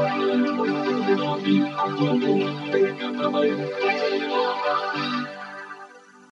Thank you.